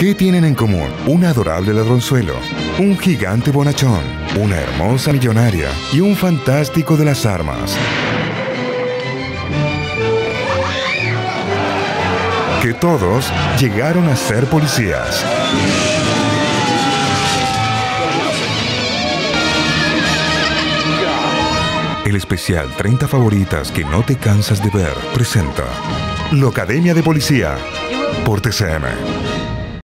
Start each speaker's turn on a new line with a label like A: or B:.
A: ¿Qué tienen en común? Un adorable ladronzuelo, un gigante bonachón, una hermosa millonaria y un fantástico de las armas. Que todos llegaron a ser policías. El especial 30 favoritas que no te cansas de ver presenta Locademia de Policía por TCM.